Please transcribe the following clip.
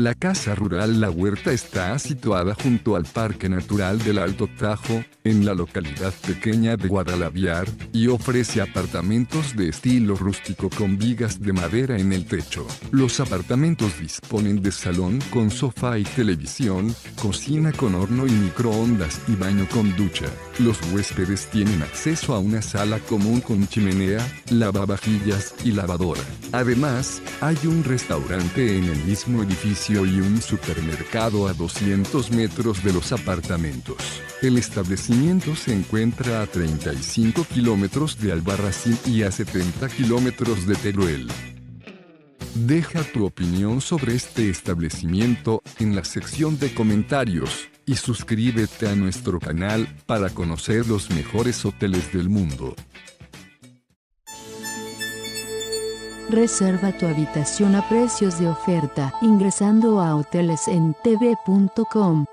La casa rural La Huerta está situada junto al Parque Natural del Alto Tajo, en la localidad pequeña de Guadalaviar, y ofrece apartamentos de estilo rústico con vigas de madera en el techo. Los apartamentos disponen de salón con sofá y televisión, cocina con horno y microondas y baño con ducha. Los huéspedes tienen acceso a una sala común con chimenea, lavavajillas y lavadora. Además, hay un restaurante en el mismo edificio y un supermercado a 200 metros de los apartamentos. El establecimiento se encuentra a 35 kilómetros de Albarracín y a 70 kilómetros de Teruel. Deja tu opinión sobre este establecimiento en la sección de comentarios y suscríbete a nuestro canal para conocer los mejores hoteles del mundo. Reserva tu habitación a precios de oferta ingresando a hotelesentv.com.